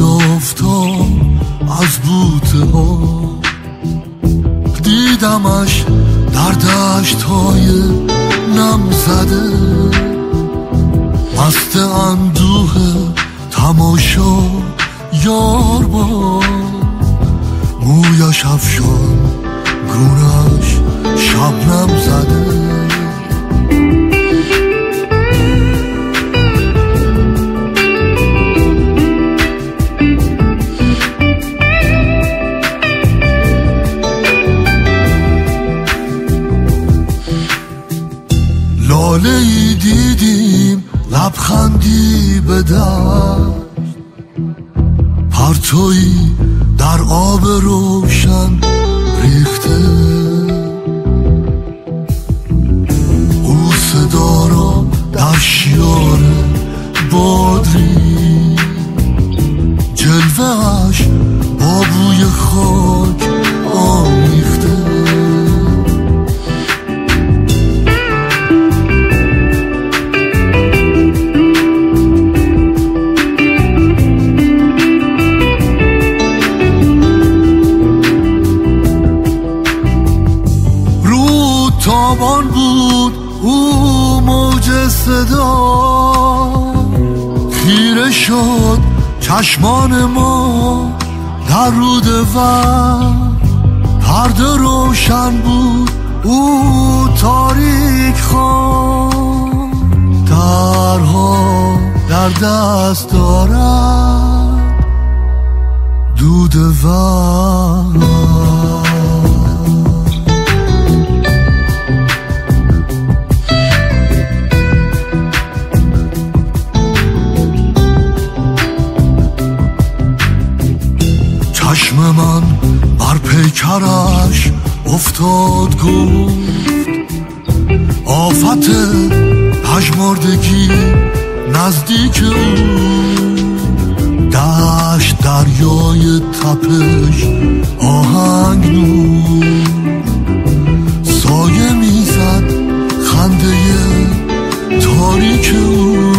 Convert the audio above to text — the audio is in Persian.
افتاد از بوته ها دیدمش در دشت های نم زده. مست اندوه تماشا یار با مویش افشان گونش شبنم زده. لبخندی به دست پرتوی در آب روشن ریخته. او صدا را در شیار بادری. جلوهش با بوی خاک آمیخته. صدا خیره شد چشمان ما در رود و پرده روشن بود او تاریک خوان درها در دست دارد دود و چشم من بر پیکرش افتاد گفت آفت پژمردگی نزدیک او. دشت دریای تپش آهنگ نور سایه می‌زد خنده تاریک او.